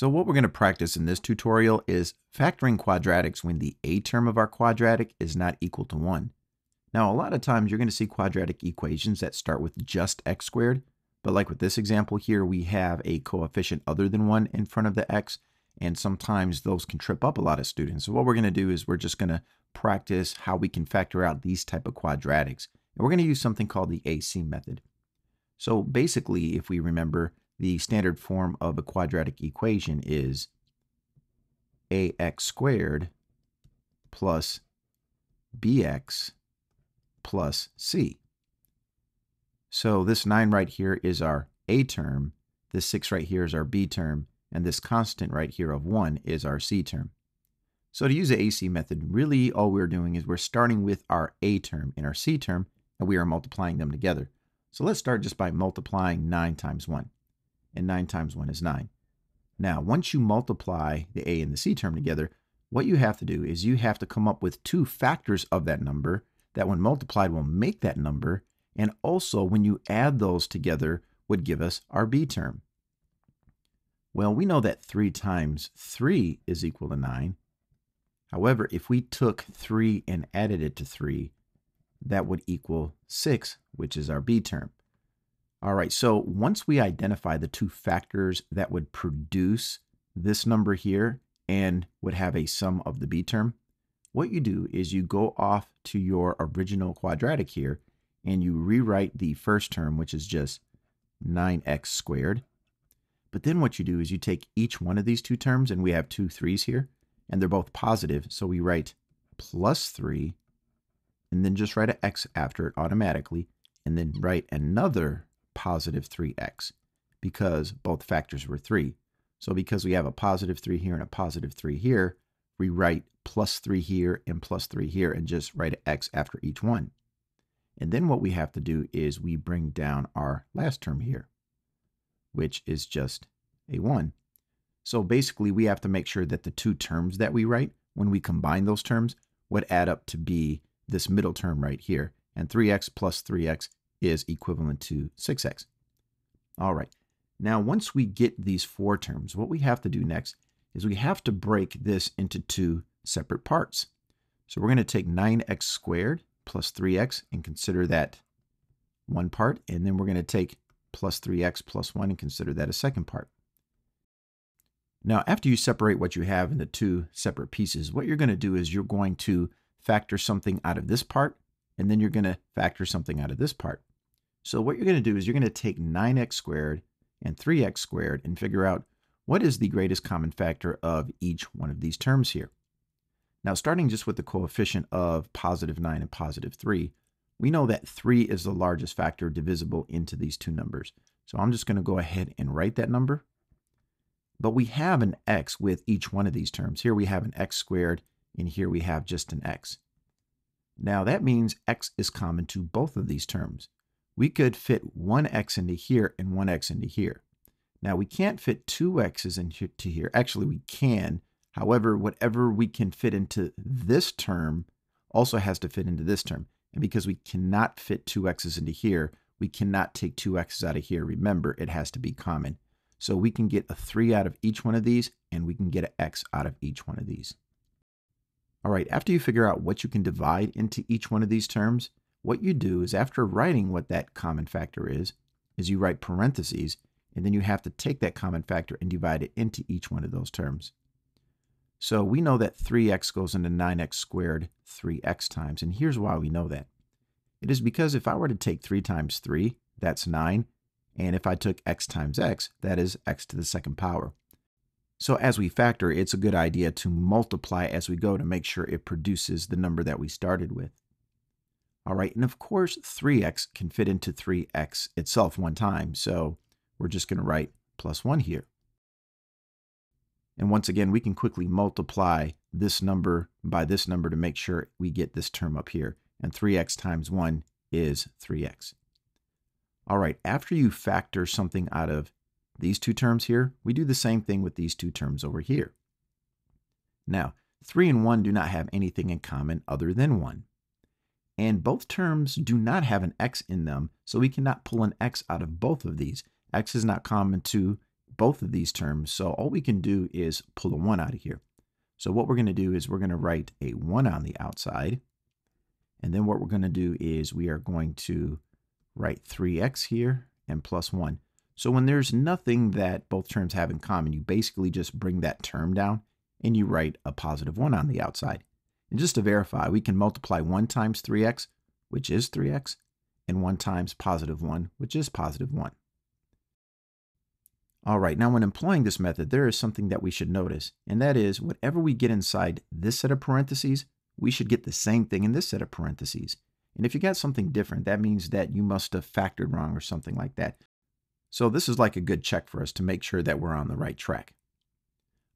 So what we're going to practice in this tutorial is factoring quadratics when the a term of our quadratic is not equal to 1. Now, a lot of times you're going to see quadratic equations that start with just x squared, but like with this example here, we have a coefficient other than 1 in front of the x, and sometimes those can trip up a lot of students. So what we're going to do is we're just going to practice how we can factor out these type of quadratics. And we're going to use something called the AC method. So basically, if we remember, the standard form of a quadratic equation is ax squared plus bx plus c. So this 9 right here is our a term, this 6 right here is our b term, and this constant right here of 1 is our c term. So to use the AC method, really all we're doing is we're starting with our a term and our c term, and we are multiplying them together. So let's start just by multiplying 9 times 1 and 9 times 1 is 9. Now, once you multiply the a and the c term together, what you have to do is you have to come up with two factors of that number that when multiplied will make that number, and also when you add those together would give us our b term. Well, we know that 3 times 3 is equal to 9. However, if we took 3 and added it to 3, that would equal 6, which is our b term. All right, so once we identify the two factors that would produce this number here and would have a sum of the b term, what you do is you go off to your original quadratic here and you rewrite the first term, which is just 9x squared. But then what you do is you take each one of these two terms, and we have two threes here, and they're both positive, so we write plus 3, and then just write an x after it automatically, and then write another positive 3x because both factors were 3. So because we have a positive 3 here and a positive 3 here, we write plus 3 here and plus 3 here and just write an x after each one. And then what we have to do is we bring down our last term here, which is just a 1. So basically we have to make sure that the two terms that we write, when we combine those terms, would add up to be this middle term right here. And 3x plus 3x is equivalent to 6x. All right. Now, once we get these four terms, what we have to do next is we have to break this into two separate parts. So we're going to take 9x squared plus 3x and consider that one part. And then we're going to take plus 3x plus 1 and consider that a second part. Now, after you separate what you have into two separate pieces, what you're going to do is you're going to factor something out of this part, and then you're going to factor something out of this part. So what you're going to do is you're going to take 9x squared and 3x squared and figure out what is the greatest common factor of each one of these terms here. Now, starting just with the coefficient of positive 9 and positive 3, we know that 3 is the largest factor divisible into these two numbers. So I'm just going to go ahead and write that number. But we have an x with each one of these terms. Here we have an x squared, and here we have just an x. Now that means x is common to both of these terms we could fit one x into here and one x into here. Now we can't fit two x's into here. Actually, we can. However, whatever we can fit into this term also has to fit into this term. And because we cannot fit two x's into here, we cannot take two x's out of here. Remember, it has to be common. So we can get a 3 out of each one of these, and we can get an x out of each one of these. All right, after you figure out what you can divide into each one of these terms, what you do is after writing what that common factor is, is you write parentheses, and then you have to take that common factor and divide it into each one of those terms. So we know that 3x goes into 9x squared 3x times, and here's why we know that. It is because if I were to take 3 times 3, that's 9, and if I took x times x, that is x to the second power. So as we factor, it's a good idea to multiply as we go to make sure it produces the number that we started with. All right, and of course, 3x can fit into 3x itself one time, so we're just going to write plus 1 here. And once again, we can quickly multiply this number by this number to make sure we get this term up here. And 3x times 1 is 3x. All right, after you factor something out of these two terms here, we do the same thing with these two terms over here. Now, 3 and 1 do not have anything in common other than 1 and both terms do not have an x in them, so we cannot pull an x out of both of these. x is not common to both of these terms, so all we can do is pull a 1 out of here. So what we're going to do is we're going to write a 1 on the outside. And then what we're going to do is we are going to write 3x here and plus 1. So when there's nothing that both terms have in common, you basically just bring that term down and you write a positive 1 on the outside. And just to verify, we can multiply 1 times 3x, which is 3x, and 1 times positive 1, which is positive 1. All right, now when employing this method, there is something that we should notice, and that is whatever we get inside this set of parentheses, we should get the same thing in this set of parentheses. And if you got something different, that means that you must have factored wrong or something like that. So this is like a good check for us to make sure that we're on the right track.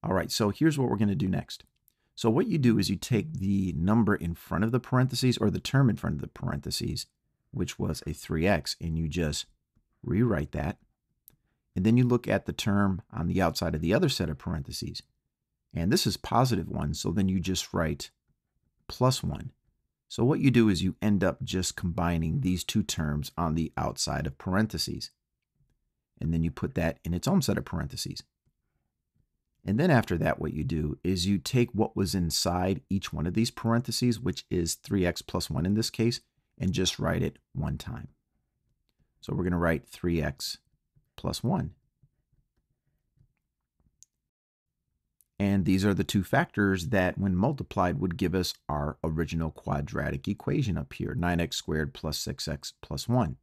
All right, so here's what we're going to do next. So what you do is you take the number in front of the parentheses or the term in front of the parentheses, which was a 3x, and you just rewrite that and then you look at the term on the outside of the other set of parentheses. And this is positive 1, so then you just write plus 1. So what you do is you end up just combining these two terms on the outside of parentheses. And then you put that in its own set of parentheses. And then after that, what you do is you take what was inside each one of these parentheses, which is 3x plus 1 in this case, and just write it one time. So we're going to write 3x plus 1. And these are the two factors that, when multiplied, would give us our original quadratic equation up here, 9x squared plus 6x plus 1.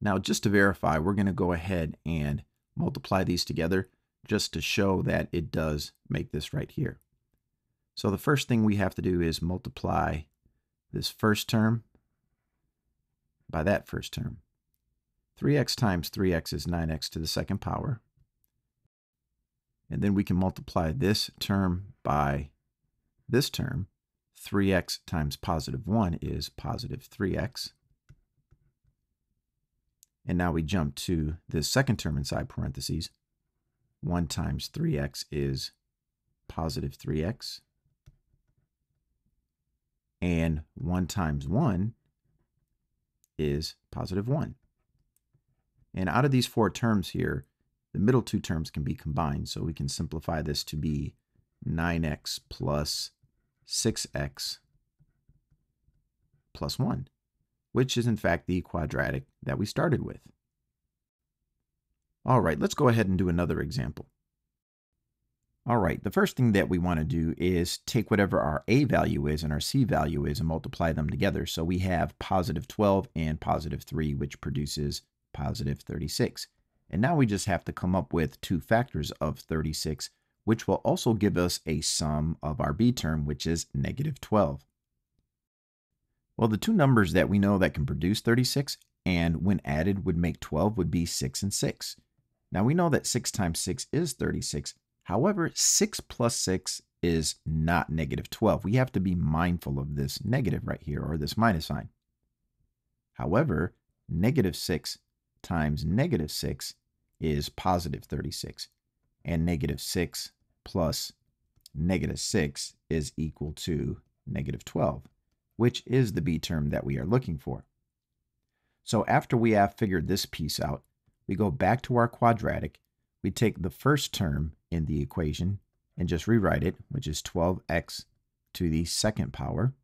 Now, just to verify, we're going to go ahead and multiply these together just to show that it does make this right here. So the first thing we have to do is multiply this first term by that first term. 3x times 3x is 9x to the second power. And then we can multiply this term by this term. 3x times positive 1 is positive 3x. And now we jump to the second term inside parentheses. 1 times 3x is positive 3x. And 1 times 1 is positive 1. And out of these four terms here, the middle two terms can be combined. So we can simplify this to be 9x plus 6x plus 1, which is in fact the quadratic that we started with. All right, let's go ahead and do another example. All right, the first thing that we want to do is take whatever our a value is and our c value is and multiply them together. So we have positive 12 and positive 3, which produces positive 36. And now we just have to come up with two factors of 36, which will also give us a sum of our b term, which is negative 12. Well, the two numbers that we know that can produce 36 and when added would make 12 would be 6 and 6. Now we know that 6 times 6 is 36. However, 6 plus 6 is not negative 12. We have to be mindful of this negative right here, or this minus sign. However, negative 6 times negative 6 is positive 36. And negative 6 plus negative 6 is equal to negative 12, which is the b term that we are looking for. So after we have figured this piece out, we go back to our quadratic. We take the first term in the equation and just rewrite it, which is 12x to the second power.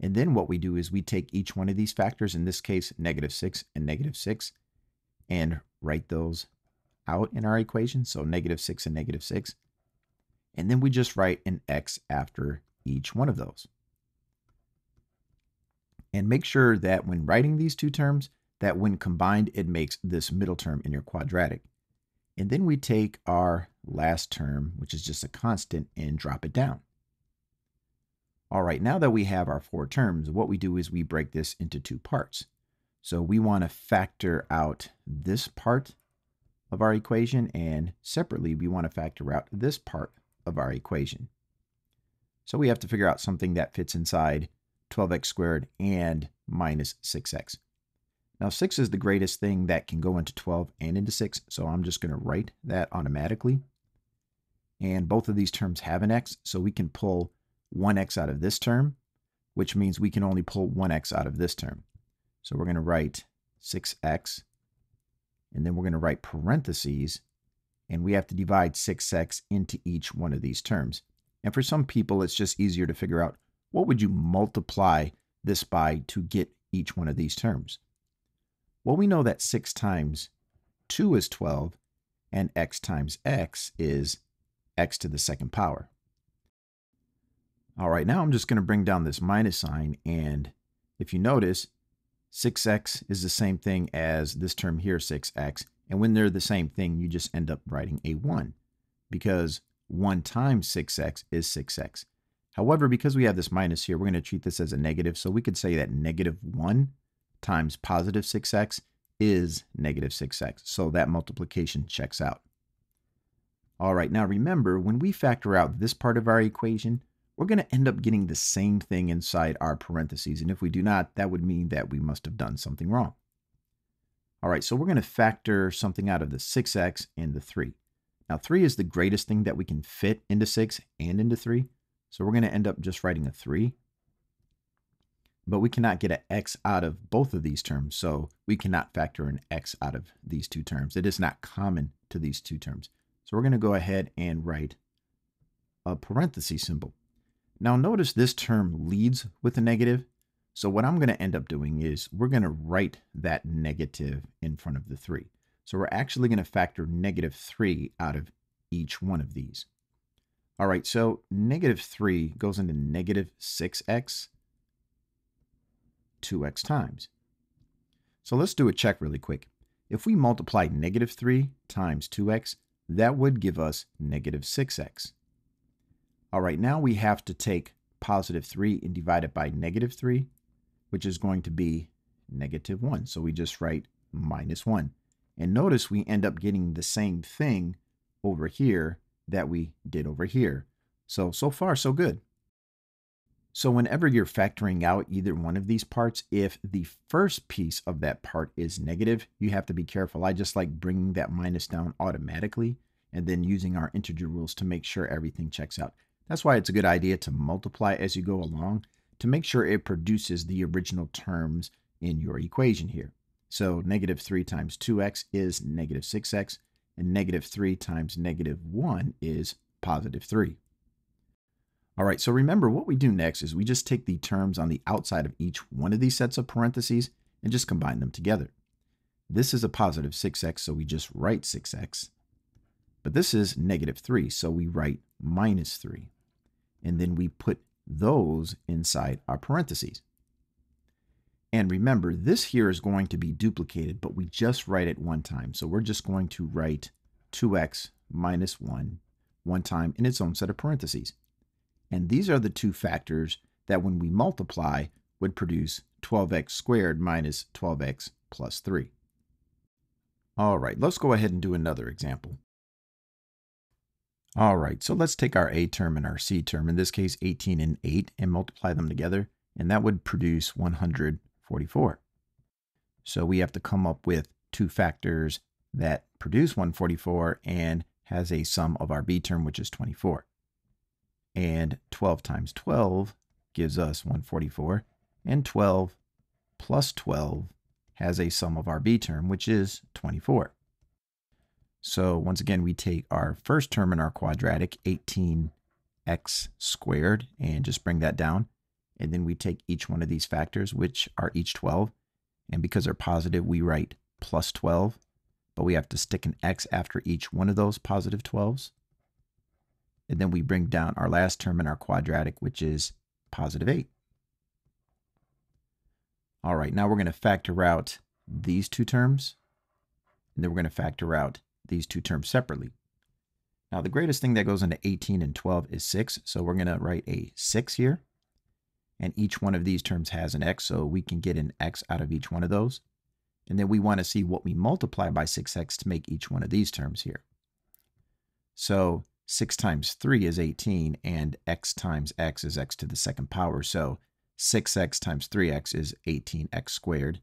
And then what we do is we take each one of these factors, in this case, negative 6 and negative 6, and write those out in our equation. So negative 6 and negative 6. And then we just write an x after each one of those. And make sure that when writing these two terms, that when combined, it makes this middle term in your quadratic. And then we take our last term, which is just a constant, and drop it down. All right, now that we have our four terms, what we do is we break this into two parts. So we want to factor out this part of our equation and separately we want to factor out this part of our equation. So we have to figure out something that fits inside 12x squared and minus 6x. Now 6 is the greatest thing that can go into 12 and into 6, so I'm just going to write that automatically. And both of these terms have an x, so we can pull 1x out of this term, which means we can only pull 1x out of this term. So we're going to write 6x, and then we're going to write parentheses, and we have to divide 6x into each one of these terms. And for some people, it's just easier to figure out what would you multiply this by to get each one of these terms. Well, we know that 6 times 2 is 12, and x times x is x to the second power. All right, now I'm just going to bring down this minus sign, and if you notice, 6x is the same thing as this term here, 6x, and when they're the same thing, you just end up writing a 1, because 1 times 6x is 6x. However, because we have this minus here, we're going to treat this as a negative, so we could say that negative 1 times positive 6x is negative 6x. So that multiplication checks out. All right, now remember, when we factor out this part of our equation, we're going to end up getting the same thing inside our parentheses. And if we do not, that would mean that we must have done something wrong. All right, so we're going to factor something out of the 6x and the 3. Now, 3 is the greatest thing that we can fit into 6 and into 3. So we're going to end up just writing a 3 but we cannot get an x out of both of these terms. So we cannot factor an x out of these two terms. It is not common to these two terms. So we're going to go ahead and write a parenthesis symbol. Now notice this term leads with a negative. So what I'm going to end up doing is we're going to write that negative in front of the 3. So we're actually going to factor negative 3 out of each one of these. All right, so negative 3 goes into negative 6x 2x times. So let's do a check really quick. If we multiply negative 3 times 2x, that would give us negative 6x. All right, now we have to take positive 3 and divide it by negative 3, which is going to be negative 1. So we just write minus 1. And notice we end up getting the same thing over here that we did over here. So, so far, so good. So whenever you're factoring out either one of these parts, if the first piece of that part is negative, you have to be careful. I just like bringing that minus down automatically and then using our integer rules to make sure everything checks out. That's why it's a good idea to multiply as you go along to make sure it produces the original terms in your equation here. So negative 3 times 2x is negative 6x, and negative 3 times negative 1 is positive 3. All right, so remember what we do next is we just take the terms on the outside of each one of these sets of parentheses and just combine them together. This is a positive 6x, so we just write 6x. But this is negative 3, so we write minus 3. And then we put those inside our parentheses. And remember, this here is going to be duplicated, but we just write it one time. So we're just going to write 2x minus 1 one time in its own set of parentheses. And these are the two factors that when we multiply would produce 12x squared minus 12x plus 3. All right, let's go ahead and do another example. All right, so let's take our A term and our C term, in this case 18 and 8, and multiply them together, and that would produce 144. So we have to come up with two factors that produce 144 and has a sum of our B term, which is 24. And 12 times 12 gives us 144. And 12 plus 12 has a sum of our b term, which is 24. So once again, we take our first term in our quadratic, 18x squared, and just bring that down. And then we take each one of these factors, which are each 12. And because they're positive, we write plus 12. But we have to stick an x after each one of those positive 12s. And then we bring down our last term in our quadratic, which is positive 8. All right, now we're going to factor out these two terms, and then we're going to factor out these two terms separately. Now, the greatest thing that goes into 18 and 12 is 6, so we're going to write a 6 here. And each one of these terms has an x, so we can get an x out of each one of those. And then we want to see what we multiply by 6x to make each one of these terms here. So 6 times 3 is 18, and x times x is x to the second power. So 6x times 3x is 18x squared.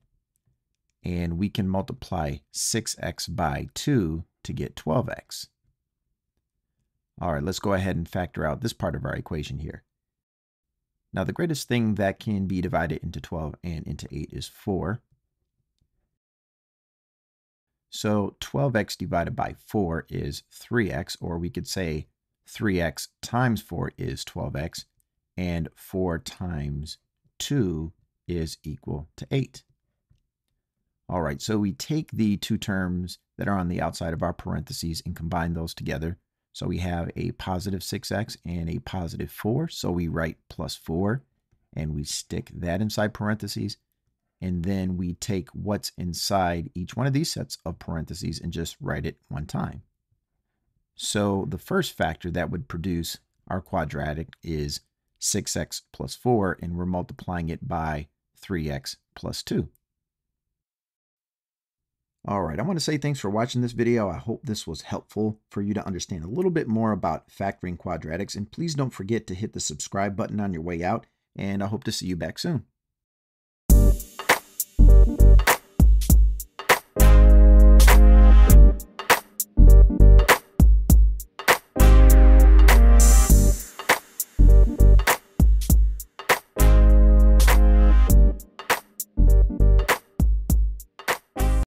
And we can multiply 6x by 2 to get 12x. All right, let's go ahead and factor out this part of our equation here. Now, the greatest thing that can be divided into 12 and into 8 is 4. So 12x divided by 4 is 3x, or we could say 3x times 4 is 12x, and 4 times 2 is equal to 8. All right, so we take the two terms that are on the outside of our parentheses and combine those together. So we have a positive 6x and a positive 4. So we write plus 4 and we stick that inside parentheses. And then we take what's inside each one of these sets of parentheses and just write it one time. So the first factor that would produce our quadratic is 6x plus 4, and we're multiplying it by 3x plus 2. All right, I want to say thanks for watching this video. I hope this was helpful for you to understand a little bit more about factoring quadratics. And please don't forget to hit the subscribe button on your way out. And I hope to see you back soon.